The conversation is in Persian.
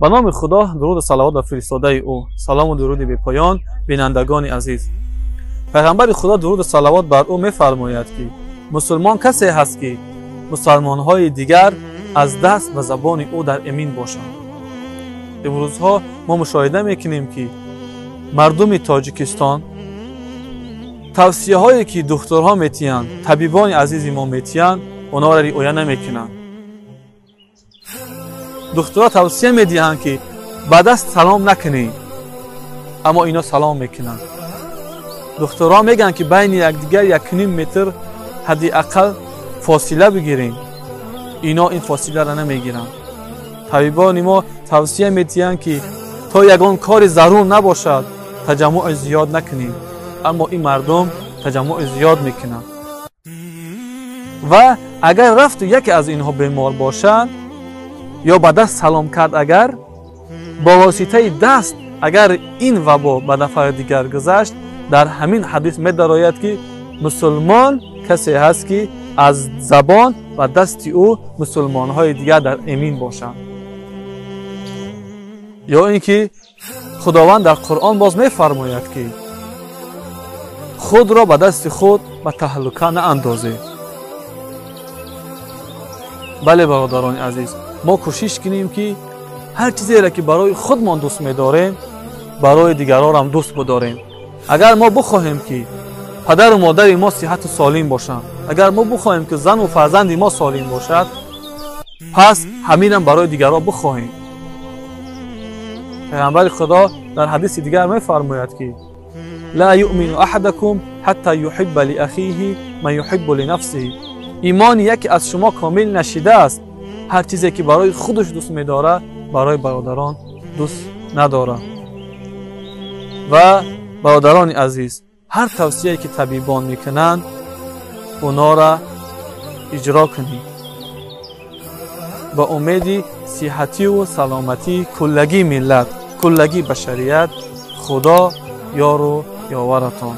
به نام خدا درود و صلوات بر فرستاده او. سلام و درود به پایان بینندگان عزیز. پیغمبر خدا درود و صلوات بر او میفرماید که مسلمان کسی هست که مسلمان های دیگر از دست و زبان او در امین باشند. امروز ها ما مشاهده می‌کنیم که مردم تاجیکستان توصیه هایی که دکترها میتیان طبیبان عزیز ما میتیان اونا را رعایت نمی‌کنند. دخترها توصیه می‌دهن که بعد از سلام نکنی اما اینا سلام می‌کنن. دخترها میگن که بین یکدیگر یک نیم متر حدی اقل فاصله بگیریم اینا این فاصله را نمی‌گیرن. طبیبان ما توصیه می‌دهن که تا یگان کار ضرور نباشد تجمع زیاد نکنیم اما این مردم تجمع زیاد می‌کنن. و اگر رفت یکی از اینها بیمار باشند ё ба даст салом кард агар бо воситаи даст агар ин вабо ба нафари дигар гузашт дар ҳамин ҳадис медарояд ки мусулмон касе ҳаст ки аз забон ва дасти ӯ мусулмонҳои дигар дар эмин бошанд ё ин ки худованд дар қуръон боз мефармояд ки худро ба дасти худ ба таҳаллука наандозед бале бародарони азиз ما کوشش کنیم که هر چیزی را که برای خودمان دوست می‌داریم، برای دیگران هم دوست بداریم. اگر ما بخواهیم که پدر و مادر ما صحت و سالم باشند اگر ما بخواهیم که زن و فرزند ما سالم باشد پس همین هم برای دیگران بخواهیم. پیامبر خدا در حدیث دیگر می‌فرماید که لا یؤمن احدکم حتى يحب لاخیه ما يحب لنفسه. ایمان یکی از شما کامل نشیده است. هر چیزی که برای خودش دوست می‌داره برای برادران دوست نداره. و برادران عزیز هر توصیه که طبیبان می‌کنند اونا را اجرا کنید. با امید صحتی و سلامتی کلگی ملت کلگی بشریت خدا یارو یاورتان.